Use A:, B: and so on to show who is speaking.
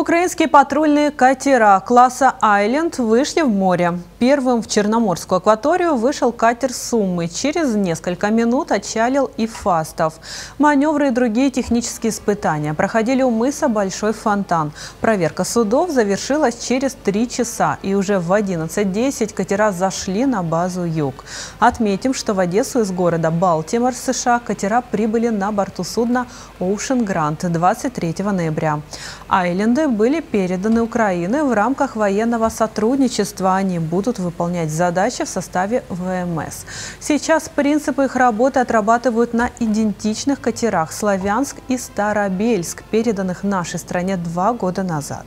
A: Украинские патрульные катера класса «Айленд» вышли в море. Первым в Черноморскую акваторию вышел катер «Суммы». Через несколько минут отчалил и «Фастов». Маневры и другие технические испытания проходили у мыса Большой Фонтан. Проверка судов завершилась через три часа. И уже в 11.10 катера зашли на базу «Юг». Отметим, что в Одессу из города Балтимор, США, катера прибыли на борту судна «Оушен Грант» 23 ноября. «Айленды» были переданы Украине в рамках военного сотрудничества. Они будут выполнять задачи в составе ВМС. Сейчас принципы их работы отрабатывают на идентичных катерах «Славянск» и «Старобельск», переданных нашей стране два года назад.